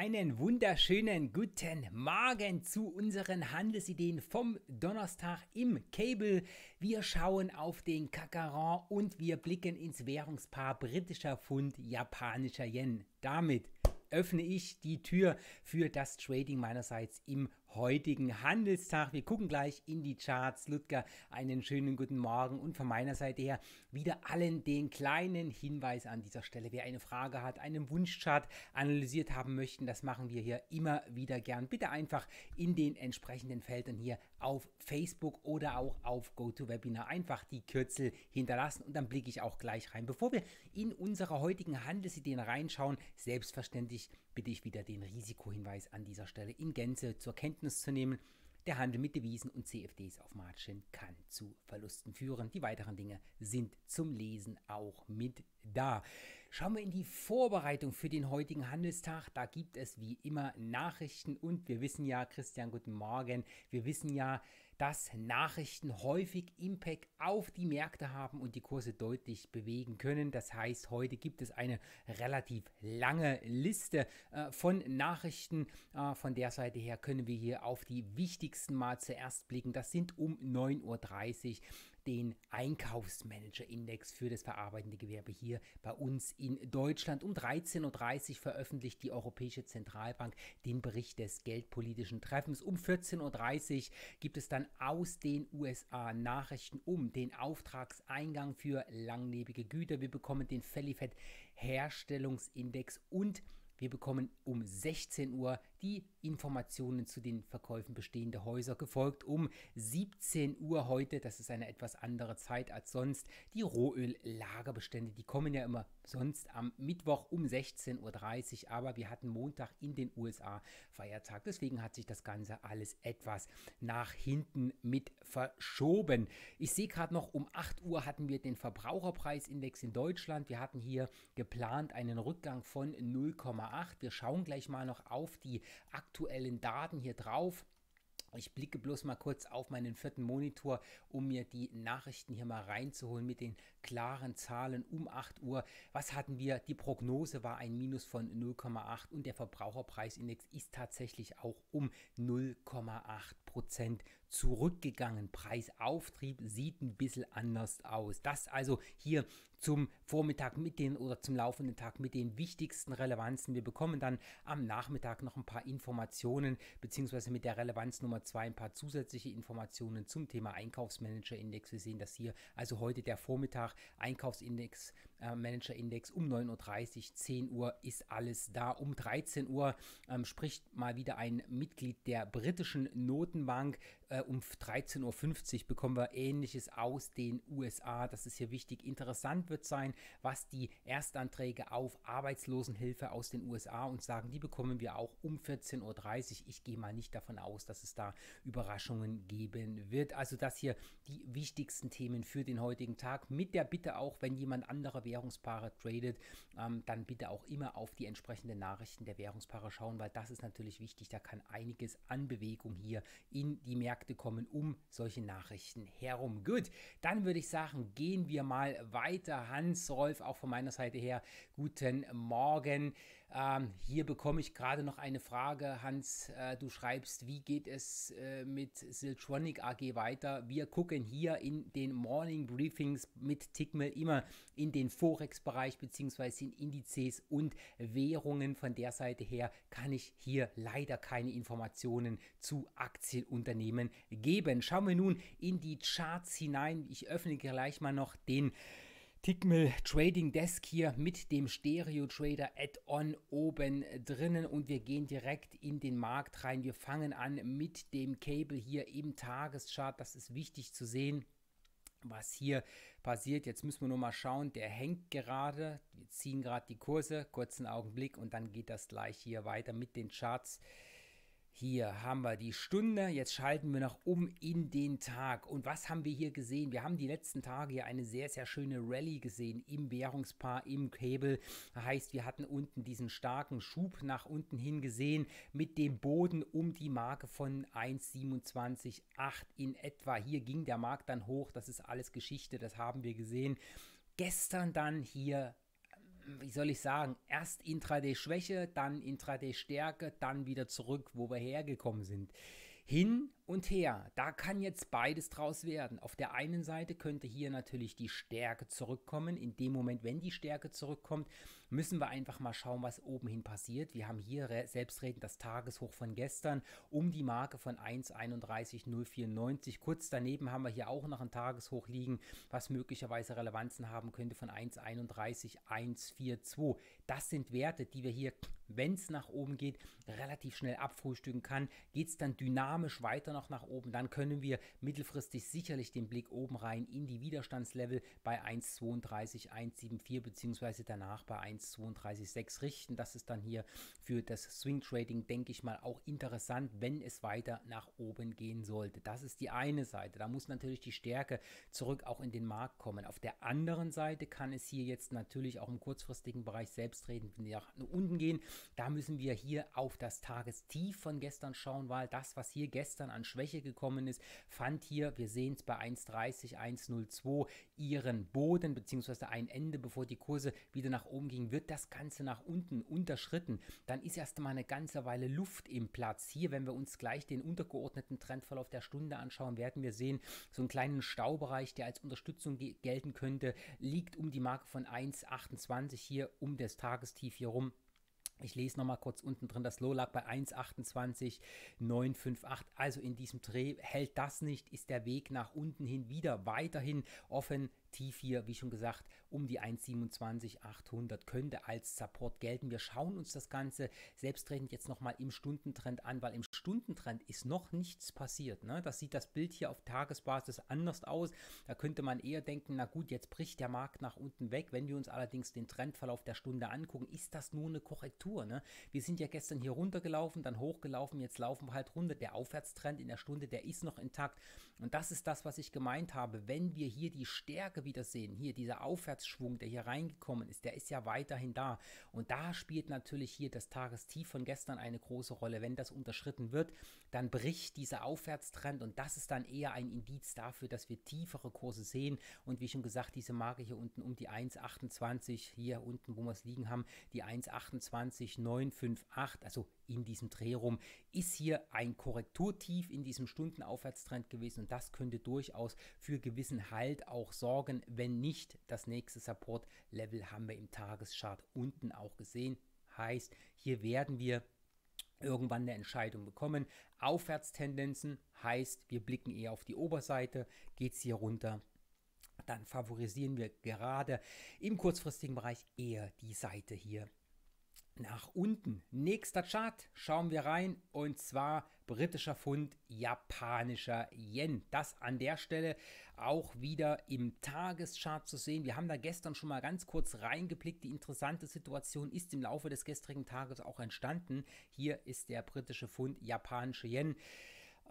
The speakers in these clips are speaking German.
Einen wunderschönen guten Morgen zu unseren Handelsideen vom Donnerstag im Cable. Wir schauen auf den Kakaran und wir blicken ins Währungspaar britischer Pfund, japanischer Yen. Damit öffne ich die Tür für das Trading meinerseits im heutigen Handelstag. Wir gucken gleich in die Charts. Ludger, einen schönen guten Morgen und von meiner Seite her wieder allen den kleinen Hinweis an dieser Stelle. Wer eine Frage hat, einen Wunschchart analysiert haben möchten, das machen wir hier immer wieder gern. Bitte einfach in den entsprechenden Feldern hier auf Facebook oder auch auf GoToWebinar einfach die Kürzel hinterlassen und dann blicke ich auch gleich rein. Bevor wir in unsere heutigen Handelsideen reinschauen, selbstverständlich bitte ich wieder den Risikohinweis an dieser Stelle in Gänze zur Kenntnis zu nehmen. Der Handel mit Devisen und CFDs auf Margin kann zu Verlusten führen. Die weiteren Dinge sind zum Lesen auch mit da. Schauen wir in die Vorbereitung für den heutigen Handelstag. Da gibt es wie immer Nachrichten und wir wissen ja, Christian, guten Morgen, wir wissen ja, dass Nachrichten häufig Impact auf die Märkte haben und die Kurse deutlich bewegen können. Das heißt, heute gibt es eine relativ lange Liste äh, von Nachrichten. Äh, von der Seite her können wir hier auf die wichtigsten mal zuerst blicken. Das sind um 9.30 Uhr den Einkaufsmanager-Index für das verarbeitende Gewerbe hier bei uns in Deutschland. Um 13.30 Uhr veröffentlicht die Europäische Zentralbank den Bericht des geldpolitischen Treffens. Um 14.30 Uhr gibt es dann aus den USA Nachrichten um den Auftragseingang für langlebige Güter. Wir bekommen den Fellifed Herstellungsindex und wir bekommen um 16 Uhr die Informationen zu den Verkäufen bestehender Häuser, gefolgt um 17 Uhr heute, das ist eine etwas andere Zeit als sonst, die Rohöl-Lagerbestände, die kommen ja immer sonst am Mittwoch um 16.30 Uhr, aber wir hatten Montag in den USA Feiertag, deswegen hat sich das Ganze alles etwas nach hinten mit verschoben. Ich sehe gerade noch, um 8 Uhr hatten wir den Verbraucherpreisindex in Deutschland, wir hatten hier geplant einen Rückgang von 0,8, wir schauen gleich mal noch auf die aktuellen Daten hier drauf. Ich blicke bloß mal kurz auf meinen vierten Monitor, um mir die Nachrichten hier mal reinzuholen mit den klaren Zahlen um 8 Uhr. Was hatten wir? Die Prognose war ein Minus von 0,8 und der Verbraucherpreisindex ist tatsächlich auch um 0,8 Prozent zurückgegangen. Preisauftrieb sieht ein bisschen anders aus. Das also hier zum Vormittag mit den oder zum laufenden Tag mit den wichtigsten Relevanzen. Wir bekommen dann am Nachmittag noch ein paar Informationen, beziehungsweise mit der Relevanz Nummer 2 ein paar zusätzliche Informationen zum Thema Einkaufsmanager-Index. Wir sehen das hier also heute der Vormittag, Einkaufsindex, äh, Manager-Index um 9.30 Uhr, 10 Uhr ist alles da. Um 13 Uhr ähm, spricht mal wieder ein Mitglied der britischen Notenbank. Äh, um 13.50 Uhr bekommen wir Ähnliches aus den USA. Das ist hier wichtig. Interessant wird sein, was die Erstanträge auf Arbeitslosenhilfe aus den USA uns sagen. Die bekommen wir auch um 14.30 Uhr. Ich gehe mal nicht davon aus, dass es da Überraschungen geben wird. Also das hier die wichtigsten Themen für den heutigen Tag. Mit der Bitte auch, wenn jemand andere Währungspaare tradet, ähm, dann bitte auch immer auf die entsprechenden Nachrichten der Währungspaare schauen, weil das ist natürlich wichtig. Da kann einiges an Bewegung hier in die Märkte kommen um solche Nachrichten herum. Gut, dann würde ich sagen, gehen wir mal weiter Hans Rolf, auch von meiner Seite her, guten Morgen. Ähm, hier bekomme ich gerade noch eine Frage. Hans, äh, du schreibst, wie geht es äh, mit Siltronic AG weiter? Wir gucken hier in den Morning Briefings mit Tickmill immer in den Forex-Bereich bzw. in Indizes und Währungen. Von der Seite her kann ich hier leider keine Informationen zu Aktienunternehmen geben. Schauen wir nun in die Charts hinein. Ich öffne gleich mal noch den Tickmill Trading Desk hier mit dem Stereo Trader Add-on oben drinnen und wir gehen direkt in den Markt rein. Wir fangen an mit dem Cable hier im Tageschart. Das ist wichtig zu sehen was hier passiert. Jetzt müssen wir nur mal schauen, der hängt gerade, wir ziehen gerade die Kurse, kurzen Augenblick und dann geht das gleich hier weiter mit den Charts. Hier haben wir die Stunde, jetzt schalten wir noch um in den Tag. Und was haben wir hier gesehen? Wir haben die letzten Tage hier eine sehr, sehr schöne Rallye gesehen im Währungspaar, im Cable. Das heißt, wir hatten unten diesen starken Schub nach unten hin gesehen mit dem Boden um die Marke von 1,27,8 in etwa. Hier ging der Markt dann hoch, das ist alles Geschichte, das haben wir gesehen. Gestern dann hier wie soll ich sagen, erst Intraday-Schwäche, dann Intraday-Stärke, dann wieder zurück, wo wir hergekommen sind. Hin und her, da kann jetzt beides draus werden. Auf der einen Seite könnte hier natürlich die Stärke zurückkommen. In dem Moment, wenn die Stärke zurückkommt, müssen wir einfach mal schauen, was oben hin passiert. Wir haben hier selbstredend das Tageshoch von gestern um die Marke von 1,31094. Kurz daneben haben wir hier auch noch ein Tageshoch liegen, was möglicherweise Relevanzen haben könnte von 1,31142. Das sind Werte, die wir hier, wenn es nach oben geht, relativ schnell abfrühstücken kann. Geht es dann dynamisch weiter noch nach oben, dann können wir mittelfristig sicherlich den Blick oben rein in die Widerstandslevel bei 1,32174 beziehungsweise danach bei 1 1,32,6 richten. Das ist dann hier für das Swing Trading, denke ich mal, auch interessant, wenn es weiter nach oben gehen sollte. Das ist die eine Seite. Da muss natürlich die Stärke zurück auch in den Markt kommen. Auf der anderen Seite kann es hier jetzt natürlich auch im kurzfristigen Bereich selbstredend nach unten gehen. Da müssen wir hier auf das Tagestief von gestern schauen, weil das, was hier gestern an Schwäche gekommen ist, fand hier, wir sehen es bei 1,30, 1,02 ihren Boden bzw. ein Ende, bevor die Kurse wieder nach oben gingen wird das Ganze nach unten unterschritten, dann ist erst einmal eine ganze Weile Luft im Platz. Hier, wenn wir uns gleich den untergeordneten Trendverlauf der Stunde anschauen, werden wir sehen, so einen kleinen Staubereich, der als Unterstützung gelten könnte, liegt um die Marke von 1,28 hier um das Tagestief hier rum. Ich lese nochmal kurz unten drin, das Low lag bei 1,28,958. Also in diesem Dreh hält das nicht, ist der Weg nach unten hin wieder weiterhin offen. Tief hier, wie schon gesagt, um die 1,27,800 könnte als Support gelten. Wir schauen uns das Ganze selbstredend jetzt nochmal im Stundentrend an, weil im Stundentrend ist noch nichts passiert. Ne? Das sieht das Bild hier auf Tagesbasis anders aus. Da könnte man eher denken, na gut, jetzt bricht der Markt nach unten weg. Wenn wir uns allerdings den Trendverlauf der Stunde angucken, ist das nur eine Korrektur. Ne? Wir sind ja gestern hier runtergelaufen, dann hochgelaufen, jetzt laufen wir halt runter. Der Aufwärtstrend in der Stunde, der ist noch intakt. Und das ist das, was ich gemeint habe. Wenn wir hier die Stärke wieder sehen, hier dieser Aufwärtsschwung, der hier reingekommen ist, der ist ja weiterhin da. Und da spielt natürlich hier das Tagestief von gestern eine große Rolle. Wenn das unterschritten wird, dann bricht dieser Aufwärtstrend und das ist dann eher ein Indiz dafür, dass wir tiefere Kurse sehen. Und wie schon gesagt, diese Marke hier unten um die 1,28, hier unten, wo wir es liegen haben, die 1,28,958, also in diesem Dreh rum, ist hier ein Korrekturtief in diesem Stundenaufwärtstrend gewesen und das könnte durchaus für gewissen Halt auch sorgen, wenn nicht das nächste Support-Level haben wir im Tageschart unten auch gesehen. Heißt, hier werden wir irgendwann eine Entscheidung bekommen. Aufwärtstendenzen heißt, wir blicken eher auf die Oberseite, geht es hier runter, dann favorisieren wir gerade im kurzfristigen Bereich eher die Seite hier nach unten. Nächster Chart, schauen wir rein und zwar britischer Pfund, japanischer Yen. Das an der Stelle auch wieder im Tageschart zu sehen. Wir haben da gestern schon mal ganz kurz reingeblickt. Die interessante Situation ist im Laufe des gestrigen Tages auch entstanden. Hier ist der britische Pfund, japanische Yen.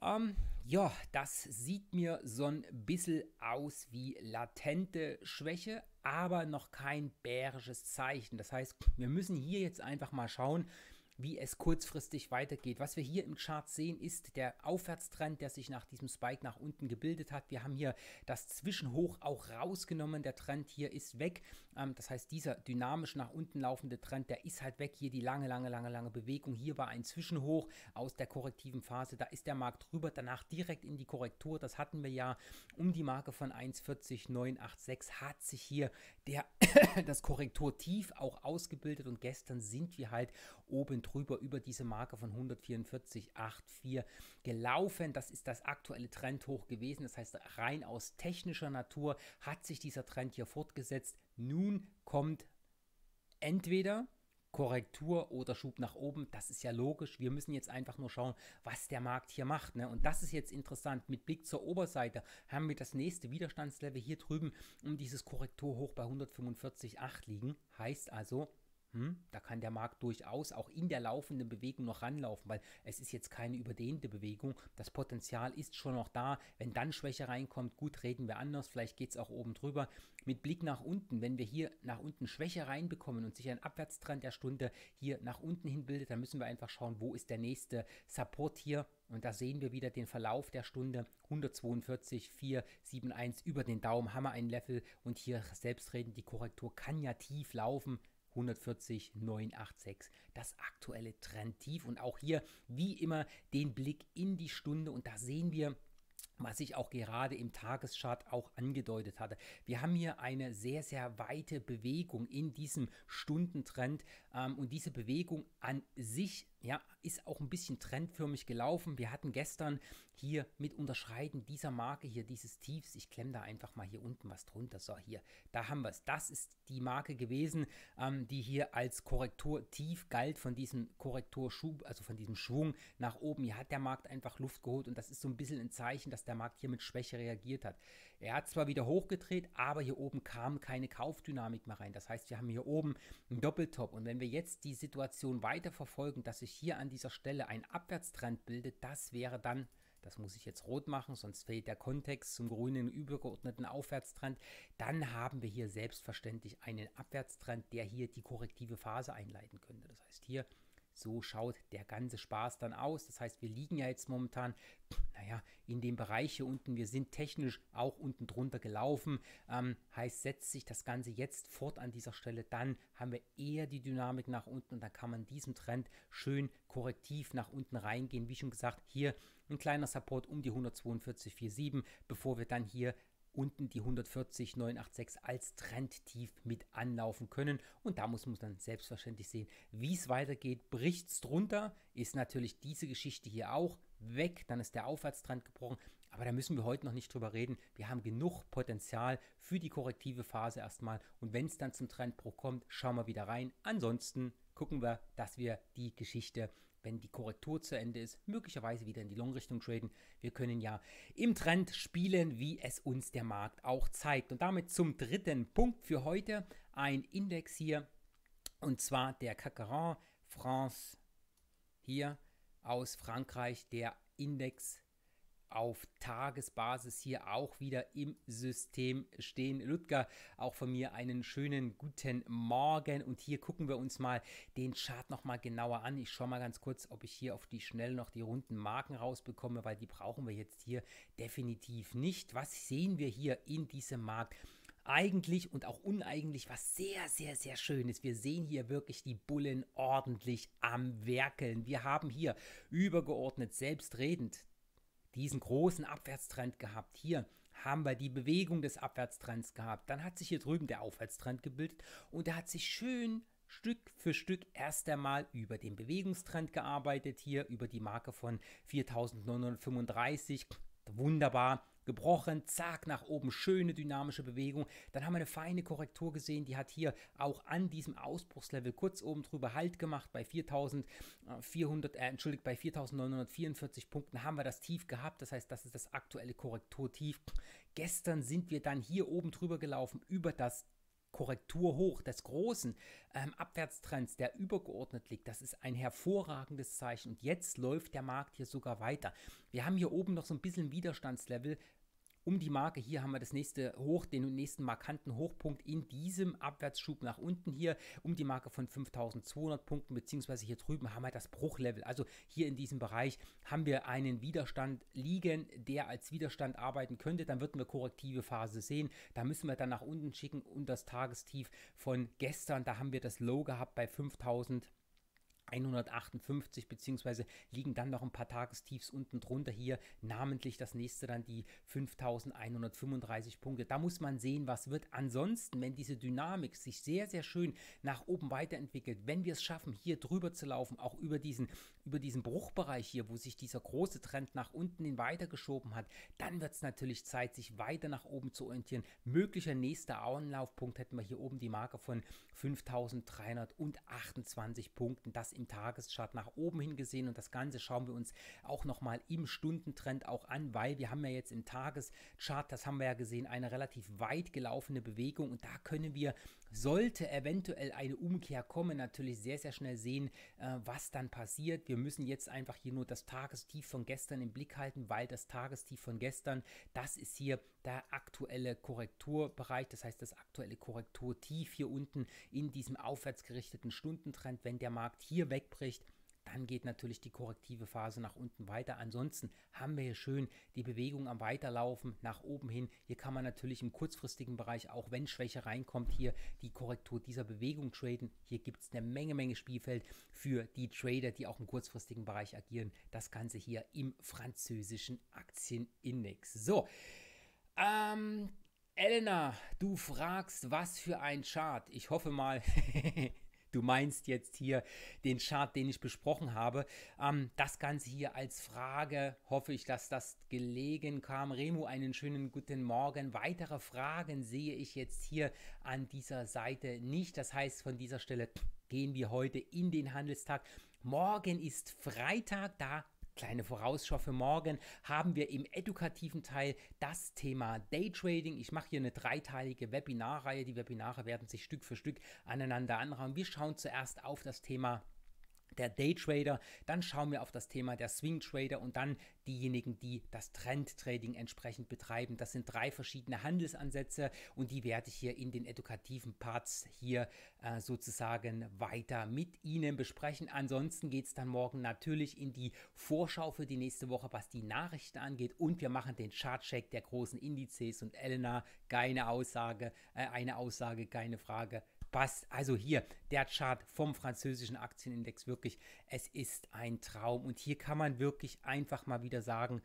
Ähm, ja, das sieht mir so ein bisschen aus wie latente Schwäche, aber noch kein bärisches Zeichen. Das heißt, wir müssen hier jetzt einfach mal schauen, wie es kurzfristig weitergeht. Was wir hier im Chart sehen, ist der Aufwärtstrend, der sich nach diesem Spike nach unten gebildet hat. Wir haben hier das Zwischenhoch auch rausgenommen. Der Trend hier ist weg. Ähm, das heißt, dieser dynamisch nach unten laufende Trend, der ist halt weg. Hier die lange, lange, lange, lange Bewegung. Hier war ein Zwischenhoch aus der korrektiven Phase. Da ist der Markt drüber. Danach direkt in die Korrektur. Das hatten wir ja um die Marke von 1,40986 hat sich hier der, das Korrekturtief auch ausgebildet. Und gestern sind wir halt oben drüber über diese Marke von 144,84 gelaufen. Das ist das aktuelle Trendhoch gewesen. Das heißt, rein aus technischer Natur hat sich dieser Trend hier fortgesetzt. Nun kommt entweder Korrektur oder Schub nach oben. Das ist ja logisch. Wir müssen jetzt einfach nur schauen, was der Markt hier macht. Ne? Und das ist jetzt interessant. Mit Blick zur Oberseite haben wir das nächste Widerstandslevel hier drüben um dieses Korrekturhoch bei 145,8 liegen. Heißt also, hm, da kann der Markt durchaus auch in der laufenden Bewegung noch ranlaufen, weil es ist jetzt keine überdehnte Bewegung. Das Potenzial ist schon noch da. Wenn dann Schwäche reinkommt, gut, reden wir anders. Vielleicht geht es auch oben drüber. Mit Blick nach unten, wenn wir hier nach unten Schwäche reinbekommen und sich ein Abwärtstrend der Stunde hier nach unten hin bildet, dann müssen wir einfach schauen, wo ist der nächste Support hier. Und da sehen wir wieder den Verlauf der Stunde 142,471 über den Daumen wir ein Level und hier selbstredend die Korrektur kann ja tief laufen. 140,986. Das aktuelle Trendtief und auch hier wie immer den Blick in die Stunde und da sehen wir, was ich auch gerade im Tageschart auch angedeutet hatte. Wir haben hier eine sehr, sehr weite Bewegung in diesem Stundentrend ähm, und diese Bewegung an sich ja, ist auch ein bisschen trendförmig gelaufen. Wir hatten gestern hier mit Unterschreiten dieser Marke hier, dieses Tiefs, ich klemme da einfach mal hier unten was drunter. So, hier, da haben wir es. Das ist die Marke gewesen, ähm, die hier als Korrektur tief galt von diesem Korrekturschub, also von diesem Schwung nach oben. Hier hat der Markt einfach Luft geholt und das ist so ein bisschen ein Zeichen, dass der Markt hier mit Schwäche reagiert hat. Er hat zwar wieder hochgedreht, aber hier oben kam keine Kaufdynamik mehr rein. Das heißt, wir haben hier oben einen Doppeltop und wenn wir jetzt die Situation weiter verfolgen, dass sich hier an dieser Stelle ein Abwärtstrend bildet, das wäre dann das muss ich jetzt rot machen, sonst fehlt der Kontext zum grünen übergeordneten Aufwärtstrend, dann haben wir hier selbstverständlich einen Abwärtstrend, der hier die korrektive Phase einleiten könnte. Das heißt, hier so schaut der ganze Spaß dann aus. Das heißt, wir liegen ja jetzt momentan, naja, in dem Bereich hier unten. Wir sind technisch auch unten drunter gelaufen. Ähm, heißt, setzt sich das Ganze jetzt fort an dieser Stelle, dann haben wir eher die Dynamik nach unten und dann kann man diesem Trend schön korrektiv nach unten reingehen. Wie schon gesagt, hier ein kleiner Support um die 142,47, bevor wir dann hier unten die 140 986 als Trendtief mit anlaufen können. Und da muss man dann selbstverständlich sehen, wie es weitergeht. Bricht es drunter, ist natürlich diese Geschichte hier auch weg. Dann ist der Aufwärtstrend gebrochen. Aber da müssen wir heute noch nicht drüber reden. Wir haben genug Potenzial für die korrektive Phase erstmal. Und wenn es dann zum Trendbruch kommt, schauen wir wieder rein. Ansonsten gucken wir, dass wir die Geschichte wenn die Korrektur zu Ende ist, möglicherweise wieder in die Long-Richtung traden. Wir können ja im Trend spielen, wie es uns der Markt auch zeigt. Und damit zum dritten Punkt für heute. Ein Index hier, und zwar der CAC France hier aus Frankreich, der Index auf Tagesbasis hier auch wieder im System stehen. Ludger, auch von mir einen schönen guten Morgen und hier gucken wir uns mal den Chart nochmal genauer an. Ich schaue mal ganz kurz, ob ich hier auf die schnell noch die runden Marken rausbekomme, weil die brauchen wir jetzt hier definitiv nicht. Was sehen wir hier in diesem Markt? eigentlich und auch uneigentlich was sehr, sehr, sehr Schönes. Wir sehen hier wirklich die Bullen ordentlich am Werkeln. Wir haben hier übergeordnet selbstredend diesen großen Abwärtstrend gehabt. Hier haben wir die Bewegung des Abwärtstrends gehabt. Dann hat sich hier drüben der Aufwärtstrend gebildet und der hat sich schön Stück für Stück erst einmal über den Bewegungstrend gearbeitet, hier über die Marke von 4935. Wunderbar gebrochen, zack, nach oben, schöne dynamische Bewegung. Dann haben wir eine feine Korrektur gesehen, die hat hier auch an diesem Ausbruchslevel kurz oben drüber Halt gemacht. Bei 4400, äh, entschuldigt, bei 4944 Punkten haben wir das Tief gehabt. Das heißt, das ist das aktuelle Korrekturtief. Gestern sind wir dann hier oben drüber gelaufen über das Korrekturhoch des großen ähm, Abwärtstrends, der übergeordnet liegt, das ist ein hervorragendes Zeichen. Und jetzt läuft der Markt hier sogar weiter. Wir haben hier oben noch so ein bisschen Widerstandslevel, um die Marke. Hier haben wir das nächste Hoch, den nächsten markanten Hochpunkt in diesem Abwärtsschub nach unten hier, um die Marke von 5200 Punkten, beziehungsweise hier drüben haben wir das Bruchlevel. Also hier in diesem Bereich haben wir einen Widerstand liegen, der als Widerstand arbeiten könnte. Dann würden wir korrektive Phase sehen. Da müssen wir dann nach unten schicken und das Tagestief von gestern, da haben wir das Low gehabt bei 5000. 158 beziehungsweise liegen dann noch ein paar Tagestiefs unten drunter hier, namentlich das nächste dann die 5135 Punkte. Da muss man sehen, was wird. Ansonsten, wenn diese Dynamik sich sehr, sehr schön nach oben weiterentwickelt, wenn wir es schaffen, hier drüber zu laufen, auch über diesen, über diesen Bruchbereich hier, wo sich dieser große Trend nach unten hin weitergeschoben hat, dann wird es natürlich Zeit, sich weiter nach oben zu orientieren. Möglicher nächster Anlaufpunkt hätten wir hier oben die Marke von 5328 Punkten. Das im Tageschart nach oben hingesehen und das Ganze schauen wir uns auch nochmal im Stundentrend auch an, weil wir haben ja jetzt im Tageschart, das haben wir ja gesehen, eine relativ weit gelaufene Bewegung und da können wir, sollte eventuell eine Umkehr kommen, natürlich sehr, sehr schnell sehen, äh, was dann passiert. Wir müssen jetzt einfach hier nur das Tagestief von gestern im Blick halten, weil das Tagestief von gestern, das ist hier der aktuelle Korrekturbereich, das heißt das aktuelle Korrekturtief hier unten in diesem aufwärtsgerichteten Stundentrend. Wenn der Markt hier wegbricht, dann geht natürlich die korrektive Phase nach unten weiter. Ansonsten haben wir hier schön die Bewegung am Weiterlaufen nach oben hin. Hier kann man natürlich im kurzfristigen Bereich, auch wenn Schwäche reinkommt, hier die Korrektur dieser Bewegung traden. Hier gibt es eine Menge, Menge Spielfeld für die Trader, die auch im kurzfristigen Bereich agieren. Das Ganze hier im französischen Aktienindex. So, ähm, Elena, du fragst, was für ein Chart. Ich hoffe mal, du meinst jetzt hier den Chart, den ich besprochen habe. Ähm, das Ganze hier als Frage, hoffe ich, dass das gelegen kam. Remo, einen schönen guten Morgen. Weitere Fragen sehe ich jetzt hier an dieser Seite nicht. Das heißt, von dieser Stelle gehen wir heute in den Handelstag. Morgen ist Freitag, da Kleine Vorausschau für morgen haben wir im edukativen Teil das Thema Daytrading. Ich mache hier eine dreiteilige Webinarreihe. Die Webinare werden sich Stück für Stück aneinander anrauen. Wir schauen zuerst auf das Thema der Daytrader, dann schauen wir auf das Thema der Swing Trader und dann diejenigen, die das Trendtrading entsprechend betreiben. Das sind drei verschiedene Handelsansätze und die werde ich hier in den edukativen Parts hier äh, sozusagen weiter mit Ihnen besprechen. Ansonsten geht es dann morgen natürlich in die Vorschau für die nächste Woche, was die Nachrichten angeht und wir machen den Chartcheck der großen Indizes und Elena, keine Aussage, äh, eine Aussage, keine Frage passt. Also hier der Chart vom französischen Aktienindex wirklich, es ist ein Traum und hier kann man wirklich einfach mal wieder sagen,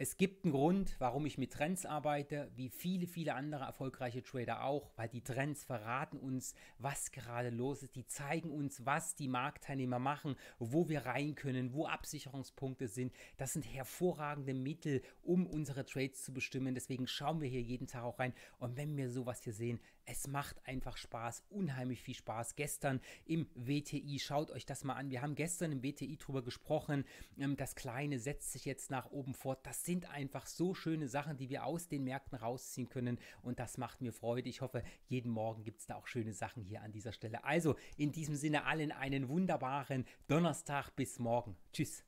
es gibt einen Grund, warum ich mit Trends arbeite, wie viele, viele andere erfolgreiche Trader auch, weil die Trends verraten uns, was gerade los ist. Die zeigen uns, was die Marktteilnehmer machen, wo wir rein können, wo Absicherungspunkte sind. Das sind hervorragende Mittel, um unsere Trades zu bestimmen. Deswegen schauen wir hier jeden Tag auch rein. Und wenn wir sowas hier sehen, es macht einfach Spaß, unheimlich viel Spaß. Gestern im WTI, schaut euch das mal an. Wir haben gestern im WTI drüber gesprochen. Ähm, das Kleine setzt sich jetzt nach oben fort. Das sind einfach so schöne Sachen, die wir aus den Märkten rausziehen können und das macht mir Freude. Ich hoffe, jeden Morgen gibt es da auch schöne Sachen hier an dieser Stelle. Also in diesem Sinne allen einen wunderbaren Donnerstag bis morgen. Tschüss.